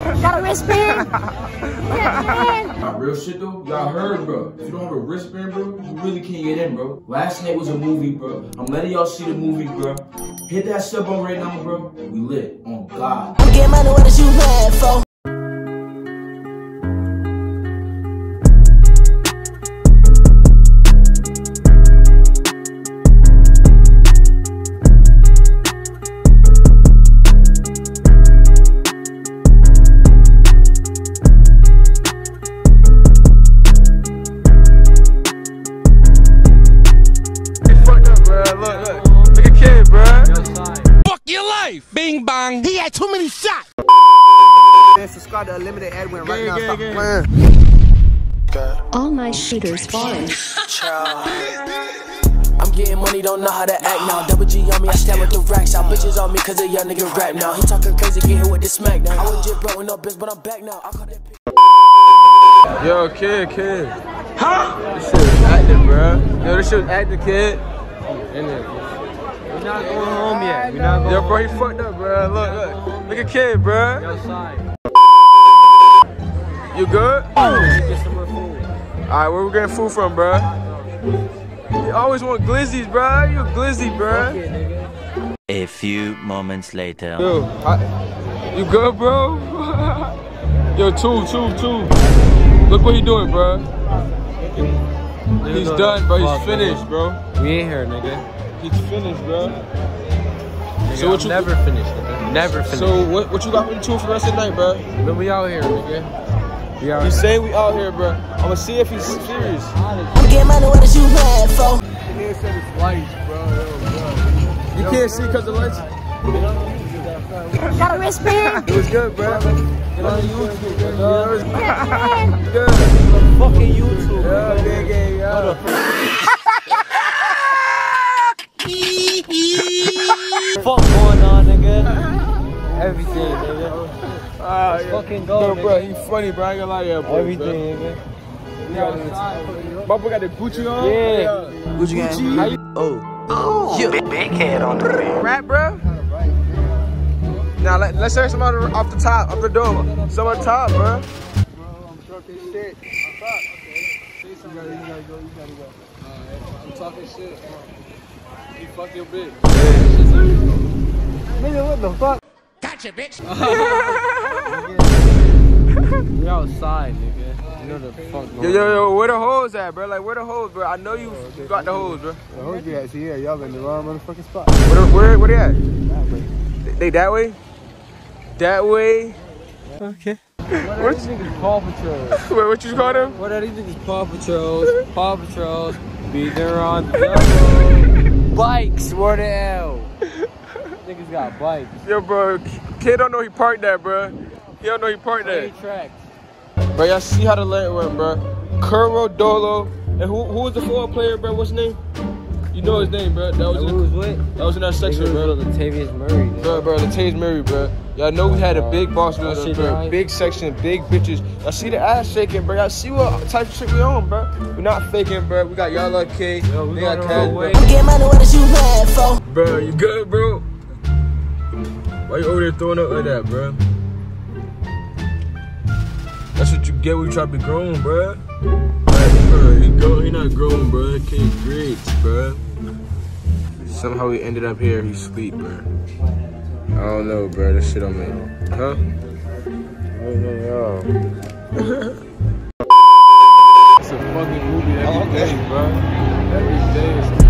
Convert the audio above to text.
Got a wristband? yeah, Nah, real shit though, y'all heard, bro. If you don't have a wristband, bro, you really can't get in, bro. Last night was a movie, bro. I'm letting y'all see the movie, bro. Hit that sub on right now, bro. We lit. On God. I'm getting money, what is you mad for? Life. Bing bang. He had too many shots. Man, subscribe to Unlimited Edwin right Gang, now. gang, Stop gang. playing. All my shooters falling. I'm getting money, don't know how to act now. Double G on me, I stand with the racks out. Bitches on me, cause a young nigga rap now. He talking crazy, get hit with the smack now. I was just broke with no bitch, but I'm back now. I call that bitch. Yo, kid, kid. Huh? This shit was acting, bro. Yo, this shit was acting, kid. In there. We're not going home yet. We're not going Yo, bro, he fucked up, bro. Look, look. Look at kid, bro. outside. You good? Get some more food. Alright, where we getting food from, bro? You always want glizzies, bro. You a glizzy, bro. A few moments later. Yo, I, you good, bro? Yo, two, two, two. Look what he doing, bro. He's done, bro. He's finished, bro. We ain't here, nigga. He's finished, bro. Nigga, So what I'm you- never finished, nigga. Never finished. So what, what you got me to for the rest of the night, bro? when we out here, nigga. We out He here. say we out here, bro. I'ma see if he's serious. I'm getting money, what is you mad for? You can't see because the lights. Got a wristband? It was good, bro. Get on YouTube, bro. It was Yeah, good. Fucking YouTube. Yeah, gang, fucking go, No, nigga. bro, he funny, bro. I ain't gonna lie to you, bro. Everything, nigga. Bro. My boy got the Gucci on. Yeah. Gucci gang. How you oh. Oh. big head on, the bro. rap, bro? Now let, let's hear somebody off the top, off the dome. Some on top, bro. Bro, I'm talking shit. You fuck your bitch. Nigga, what the fuck? Gotcha, bitch. We outside, nigga. You know the fuck Yo, yo, yo, where the hoes at, bro? Like, where the hoes, bro? I know you oh, got the hoes, bro. The hoes be at here. Y'all in the wrong motherfucking spot. Where, where, where they at? They, they that way? That way? Okay. What, What are these niggas Paw Patrol? what, what you call them? What are these niggas Paw Patrols? Paw Patrols. Be there on the double. Bikes, where the hell? Niggas got bikes. Yo, bro, kid don't know he parked that, bro. He don't know he parked Three that. tracks. Bro, y'all see how the lane went, bro. Kervo Dolo. And who, who was the football player, bro? What's his name? You know his name, bro. That was, Who in, was with? that was in that section, Niggas bro. Latavius Murray. nigga. Bro, bro, Lataze Murray, bro. Y'all know we had a big boss with us, bro. Big section, big bitches. Y'all see the ass shaking, bro. Y'all see what type of shit we on, bro. we not faking, bro. We got y'all like K. Yo, we they got going Cash, bro. way. I'm getting money, what is you mad for? Bro, you good, bro? Why you over there throwing up like that, bro? That's what you get when you try to be grown, bro. You're he not grown, bro. He can't grits, bro. Somehow he ended up here. He's sleep, bro. I don't know, bro. This shit on me, huh? it's a fucking movie every oh, day, bro. Every day